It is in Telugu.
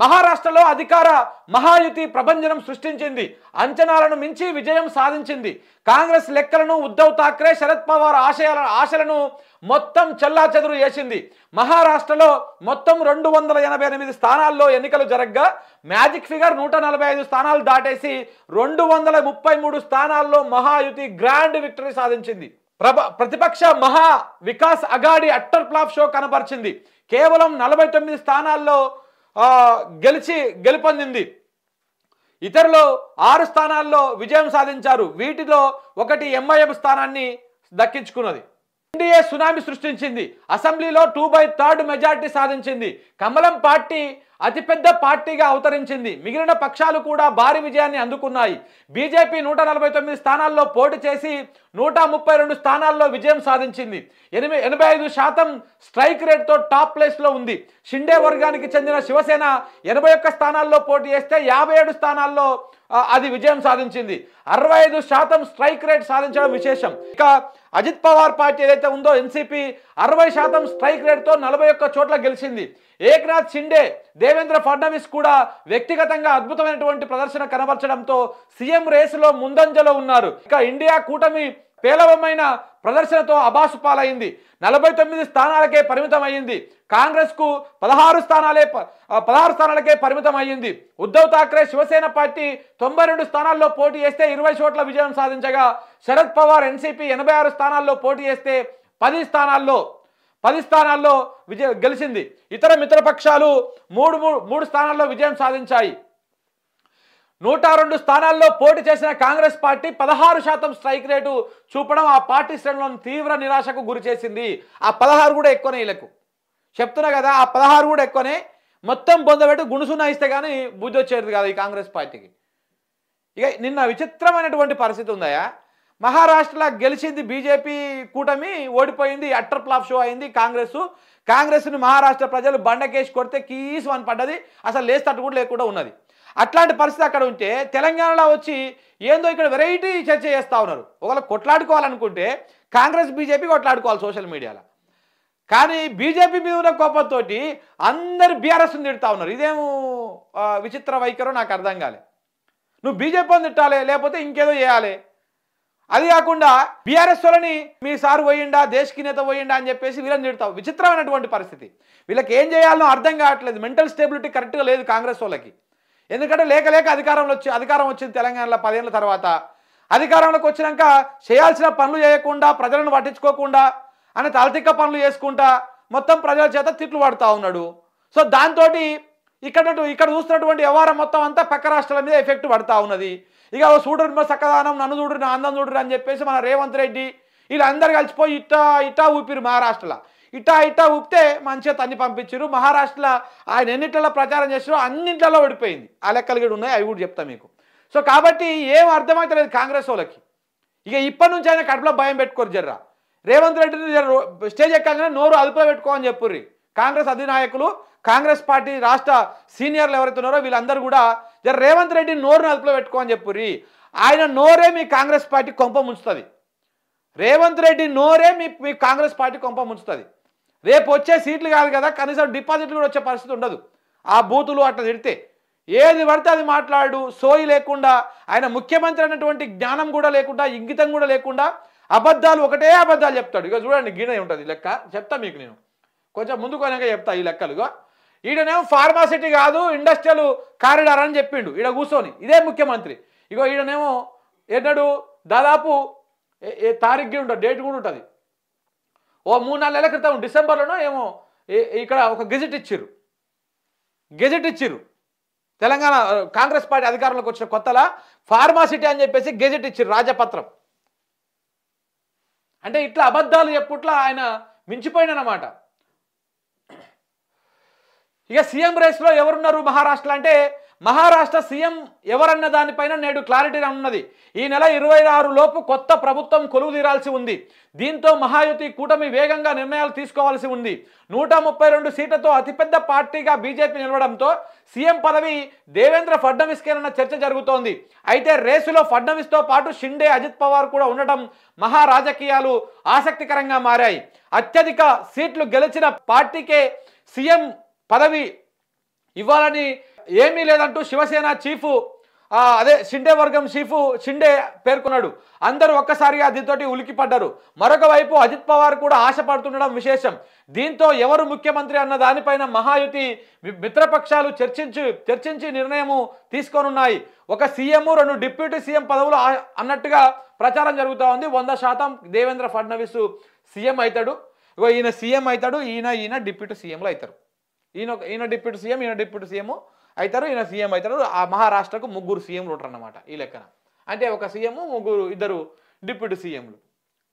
మహారాష్ట్రలో అధికార మహాయుతి ప్రభంజనం సృష్టించింది. అంచనాలను మించి విజయం సాధించింది. కాంగ్రెస్ లెక్కలను ఉద్ధవ్ థాక్రే శరద్ పవార్ ఆశయాల ఆశలను మొత్తం చెల్లాచెదురు చేసింది. మహారాష్ట్రలో మొత్తం రెండు వందల ఎనభై ఎనిమిది స్థానాల్లో ఎన్నికలు జరగగా మ్యాజిక్ ఫిగర్ నూట నలభై ఐదు స్థానాలు దాటేసి రెండు వందల ముప్పై మూడు స్థానాల్లో మహాయుతి గ్రాండ్ విక్టరీ సాధించింది. ప్రభ ప్రతిపక్ష Maha Vikas Aghadi utter flop show కనపరిచింది. కేవలం నలభై తొమ్మిది స్థానాల్లో గెలిచి గెలుపొందింది. ఇతరులు ఆరు స్థానాల్లో విజయం సాధించారు. వీటిలో ఒకటి ఎంఐఎం స్థానాన్ని దక్కించుకున్నది. ఎన్డీఏ సునామీ సృష్టించింది. అసెంబ్లీలో టూ బై థర్డ్ మెజార్టీ సాధించింది. కమలం పార్టీ అతిపెద్ద పార్టీగా అవతరించింది. మిగిలిన పక్షాలు కూడా భారీ విజయాన్ని అందుకున్నాయి. బీజేపీ నూట నలభై తొమ్మిది స్థానాల్లో పోటీ చేసి నూట ముప్పై రెండు స్థానాల్లో విజయం సాధించింది. ఎనిమిది ఎనభై ఐదు శాతం స్ట్రైక్ రేట్తో టాప్ ప్లేస్లో ఉంది. షిండే వర్గానికి చెందిన శివసేన ఎనభై ఒక్క స్థానాల్లో పోటీ చేస్తే యాభై ఏడు స్థానాల్లో అది విజయం సాధించింది. అరవై ఐదు శాతం స్ట్రైక్ రేట్ సాధించడం విశేషం. ఇక అజిత్ పవార్ పార్టీ ఏదైతే ఉందో ఎన్సీపీ అరవై శాతం స్ట్రైక్ రేట్తో నలభై ఒక్క చోట్ల గెలిచింది. ఏక్నాథ్ షిండే దేవేంద్ర ఫడ్నవీస్ కూడా వ్యక్తిగతంగా అద్భుతమైనటువంటి ప్రదర్శన కనబరచడంతో సీఎం రేసులో ముందంజలో ఉన్నారు. ఇక ఇండియా కూటమి పేలవమైన ప్రదర్శనతో అబాసు పాలైంది. నలభై తొమ్మిది స్థానాలకే పరిమితం అయ్యింది కాంగ్రెస్కు పదహారు స్థానాలే పదహారు స్థానాలకే పరిమితం అయ్యింది ఉద్ధవ్ ఠాక్రే శివసేన పార్టీ తొంభై రెండు స్థానాల్లో పోటీ చేస్తే ఇరవై చోట్ల విజయం సాధించగా శరద్ పవార్ ఎన్సీపీ ఎనభై ఆరు స్థానాల్లో పోటీ చేస్తే పది స్థానాల్లో పది స్థానాల్లో విజయ గెలిచింది. ఇతర మిత్రపక్షాలు మూడు మూడు మూడు స్థానాల్లో విజయం సాధించాయి. నూట రెండు స్థానాల్లో పోటీ చేసిన కాంగ్రెస్ పార్టీ పదహారు శాతం స్ట్రైక్ రేటు చూపడం ఆ పార్టీ శ్రేణులను తీవ్ర నిరాశకు గురి చేసింది. ఆ పదహారు కూడా ఎక్కువనే వీళ్ళకు చెప్తున్నా కదా ఆ పదహారు కూడా ఎక్కువనే. మొత్తం బొందబెట్టి గుణుసున్న ఇస్తే కానీ బుద్ధి వచ్చేది కాదు ఈ కాంగ్రెస్ పార్టీకి. ఇక నిన్న విచిత్రమైనటువంటి పరిస్థితి ఉందయా మహారాష్ట్రలో గెలిచింది బీజేపీ కూటమి ఓడిపోయింది అట్టర్ ఫ్లాప్ షో అయింది కాంగ్రెస్. కాంగ్రెస్ని మహారాష్ట్ర ప్రజలు బండకేసి కొడితే కీసు అని పడ్డది. అసలు లేస్తట్టు కూడా లేకుండా ఉన్నది. అట్లాంటి పరిస్థితి అక్కడ ఉంటే తెలంగాణలో వచ్చి ఏందో ఇక్కడ వెరైటీ చర్చ చేస్తూ ఉన్నారు. ఒకవేళ కొట్లాడుకోవాలనుకుంటే కాంగ్రెస్ బీజేపీ కొట్లాడుకోవాలి సోషల్ మీడియాలో. కానీ బీజేపీ మీద ఉన్న కోపంతో అందరు బీఆర్ఎస్ని తిడతా ఉన్నారు. ఇదేమో విచిత్ర వైఖరో నాకు అర్థం కాలే. నువ్వు బీజేపీని తిట్టాలి లేకపోతే ఇంకేదో చేయాలి. అది కాకుండా బీఆర్ఎస్ వాళ్ళని మీ సారు పోయిండా దేశకి నేత పోయిండా అని చెప్పేసి వీళ్ళని తిడతావు విచిత్రమైనటువంటి పరిస్థితి. వీళ్ళకి ఏం చేయాలనో అర్థం కావట్లేదు. మెంటల్ స్టెబిలిటీ కరెక్ట్గా లేదు కాంగ్రెస్ వాళ్ళకి. ఎందుకంటే లేక లేక అధికారంలో వచ్చి అధికారం వచ్చింది తెలంగాణలో పదేళ్ళ తర్వాత. అధికారంలోకి వచ్చినాక చేయాల్సిన పనులు చేయకుండా ప్రజలను పట్టించుకోకుండా అని తలతిక్క పనులు చేసుకుంటా మొత్తం ప్రజల చేత తిట్లు పడుతూ ఉన్నాడు. సో దాంతో ఇక్కడ ఇక్కడ చూస్తున్నటువంటి వ్యవహారం మొత్తం అంతా పక్క రాష్ట్రాల మీద ఎఫెక్ట్ పడతా ఉన్నది. ఇక చూడరు మా చక్కదానం నన్ను చూడరు అందం చూడరు అని చెప్పేసి మన రేవంత్ రెడ్డి వీళ్ళందరూ కలిసిపోయి ఇట్టా ఇట్టా ఊపిరు మహారాష్ట్రలో ఇట్టా ఇట్టా ఊపితే మంచిగా తన్ని పంపించారు మహారాష్ట్రలో ఆయన ఎన్నిట్లలో ప్రచారం చేసారో అన్నింటిలో ఓడిపోయింది. ఆ లెక్కలు కూడా ఉన్నాయి అవి కూడా చెప్తా మీకు. సో కాబట్టి ఏం అర్థమవుతలేదు కాంగ్రెస్ వాళ్ళకి. ఇక ఇప్పటి నుంచి ఆయన కడుపులో భయం పెట్టుకోరు జర్రా. రేవంత్ రెడ్డిని స్టేజ్ ఎక్కగానే నోరు అదుపులో పెట్టుకోమని చెప్పుర్రి. కాంగ్రెస్ అధినాయకులు కాంగ్రెస్ పార్టీ రాష్ట్ర సీనియర్లు ఎవరైతే ఉన్నారో వీళ్ళందరూ కూడా జర రేవంత్ రెడ్డి నోరుని అదుపులో పెట్టుకోమని చెప్పుర్రి. ఆయన నోరే మీ కాంగ్రెస్ పార్టీ కొంప ముంచుతుంది. రేవంత్ రెడ్డి నోరే మీ మీ కాంగ్రెస్ పార్టీ కొంప ముంచుతుంది. రేపు వచ్చే సీట్లు కాదు కదా కనీసం డిపాజిట్లు కూడా వచ్చే పరిస్థితి ఉండదు. ఆ బూతులు అట్లా తిడితే ఏది పడితే అది మాట్లాడు సోయి లేకుండా ఆయన ముఖ్యమంత్రి అన్నటువంటి జ్ఞానం కూడా లేకుండా ఇంగితం కూడా లేకుండా అబద్ధాలు ఒకటే అబద్ధాలు చెప్తాడు. ఇక చూడండి గిన్నె ఉంటుంది లెక్క. చెప్తా మీకు నేను. కొంచెం ముందుకు అనగా చెప్తా ఈ లెక్కలు. ఇగో ఈడనేమో ఫార్మాసిటీ కాదు ఇండస్ట్రియల్ కారిడార్ అని చెప్పిండు. ఈడ కూర్చొని ఇదే ముఖ్యమంత్రి. ఇగో ఈడనేమో ఎన్నడు దాదాపు ఏ- తారీఖు ఉంటాడు డేట్ కూడా ఉంటుంది. ఓ మూడు నాలుగు నెలల క్రితం డిసెంబర్లోనో ఏమో ఇక్కడ ఒక గెజెట్ ఇచ్చిర్రు. గెజెట్ ఇచ్చిర్రు. తెలంగాణ కాంగ్రెస్ పార్టీ అధికారంలోకి వచ్చిన కొత్తలా ఫార్మాసిటీ అని చెప్పేసి గెజెట్ ఇచ్చిర్రు రాజపత్రం. అంటే ఇట్లా అబద్ధాలు చెప్పుట్లా ఆయన మించిపోయినమాట ఇక సీఎం రేస్లో ఎవరున్నారు మహారాష్ట్ర అంటే మహారాష్ట్ర సీఎం ఎవరన్న దానిపైన నేడు క్లారిటీ ఉన్నది ఈ నెల ఇరవై ఆరు లోపు కొత్త ప్రభుత్వం కొలువు తీరాల్సి ఉంది. దీంతో మహాయుతి కూటమి వేగంగా నిర్ణయాలు తీసుకోవాల్సి ఉంది. నూట ముప్పై రెండు సీట్లతో అతిపెద్ద పార్టీగా బీజేపీ నిలవడంతో సీఎం పదవి దేవేంద్ర ఫడ్నవీస్కేనన్న చర్చ జరుగుతోంది. అయితే రేసులో ఫడ్నవీస్తో పాటు షిండే అజిత్ పవార్ కూడా ఉండటం మహా రాజకీయాలు ఆసక్తికరంగా మారాయి. అత్యధిక సీట్లు గెలిచిన పార్టీకే సీఎం పదవి ఇవ్వాలని ఏమీ లేదంటూ శివసేన చీఫ్ అదే షిండే వర్గం చీఫ్ షిండే పేర్కొన్నాడు. అందరూ ఒక్కసారిగా దీంతోటి ఉలికిపడ్డారు మరొక వైపు అజిత్ పవార్ కూడా ఆశపడుతుండడం విశేషం. దీంతో ఎవరు ముఖ్యమంత్రి అన్న దానిపైన మహాయుతి మిత్రపక్షాలు చర్చించి చర్చించి నిర్ణయము తీసుకోనున్నాయి. ఒక సీఎం రెండు డిప్యూటీ సీఎం పదవులు అన్నట్టుగా ప్రచారం జరుగుతూ ఉంది. వంద శాతం దేవేంద్ర ఫడ్నవీస్ సీఎం అవుతాడు ఈయన సీఎం అవుతాడు ఈయన ఈయన డిప్యూటీ సీఎంలు అవుతారు ఈయన ఈయన డిప్యూటీ సీఎం ఈయన డిప్యూటీ సీఎం అవుతారు ఈయన సీఎం అవుతారు ఆ మహారాష్ట్రకు ముగ్గురు సీఎంలు ఉంటారు అన్నమాట ఈ లెక్కన. అంటే ఒక సీఎం ముగ్గురు ఇద్దరు డిప్యూటీ సీఎంలు.